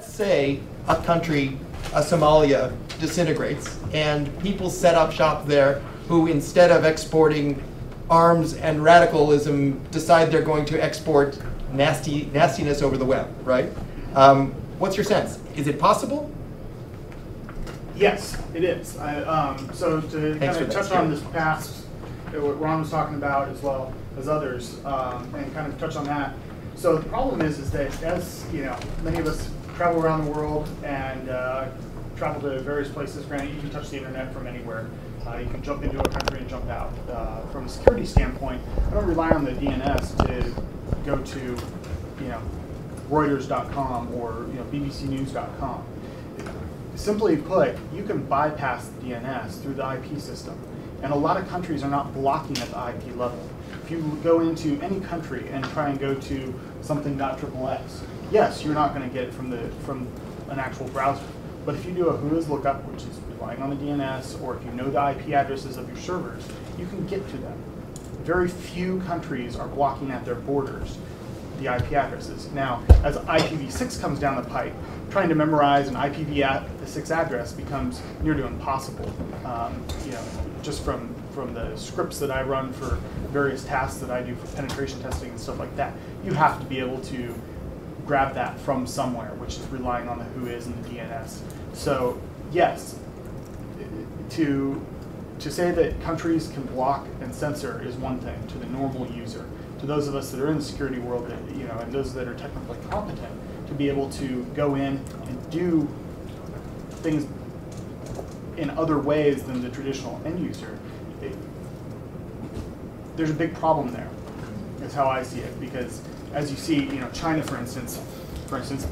let's say a country, a Somalia, disintegrates, and people set up shop there who, instead of exporting arms and radicalism, decide they're going to export nasty nastiness over the web, right? Um, what's your sense? Is it possible? Yes, it is. I, um, so to Thanks kind of touch on this past, what Ron was talking about as well as others, um, and kind of touch on that. So the problem is, is that as you know, many of us travel around the world and uh, travel to various places. Granted, you can touch the internet from anywhere. Uh, you can jump into a country and jump out. Uh, from a security standpoint, I don't rely on the DNS to go to, you know, Reuters.com or you know BBCNews.com. Simply put, you can bypass the DNS through the IP system. And a lot of countries are not blocking at the IP level. If you go into any country and try and go to something.xxx, yes, you're not going to get it from the from an actual browser. But if you do a Whois lookup, which is relying on the DNS, or if you know the IP addresses of your servers, you can get to them. Very few countries are blocking at their borders the IP addresses. Now, as IPv6 comes down the pipe, trying to memorize an IPv6 address becomes near to impossible. Um, you know, just from from the scripts that I run for various tasks that I do for penetration testing and stuff like that, you have to be able to grab that from somewhere, which is relying on the Whois and the DNS. So, yes, to to say that countries can block and censor is one thing to the normal user. To those of us that are in the security world, that, you know, and those that are technically competent, to be able to go in and do things in other ways than the traditional end user, it, there's a big problem there. Is how I see it because as you see, you know, China, for instance, for instance,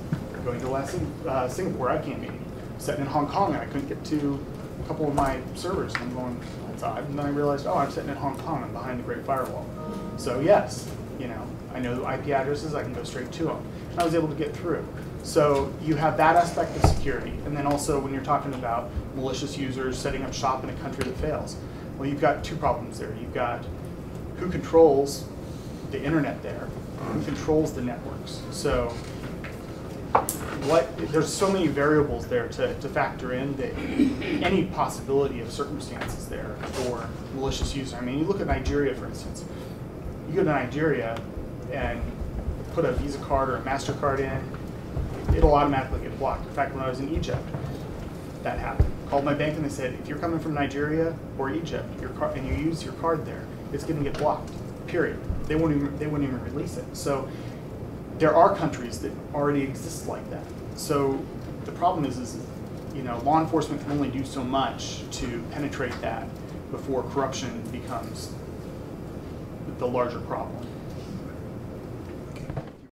going to last uh, ICANN meeting, sitting in Hong Kong, and I couldn't get to a couple of my servers. And I'm going, odd. And then I realized, oh, I'm sitting in Hong Kong. I'm behind the Great Firewall. So yes, you know, I know the IP addresses. I can go straight to them. And I was able to get through. So you have that aspect of security, and then also when you're talking about malicious users setting up shop in a country that fails, well, you've got two problems there. You've got who controls the internet there, who controls the networks. So what there's so many variables there to, to factor in that any possibility of circumstances there for malicious user. I mean, you look at Nigeria, for instance. You go to Nigeria and put a Visa card or a MasterCard in, it'll automatically get blocked. In fact, when I was in Egypt, that happened. Called my bank and they said, if you're coming from Nigeria or Egypt, your car, and you use your card there, it's going to get blocked. Period. They won't even they wouldn't even release it. So there are countries that already exist like that. So the problem is, is you know, law enforcement can only do so much to penetrate that before corruption becomes the larger problem.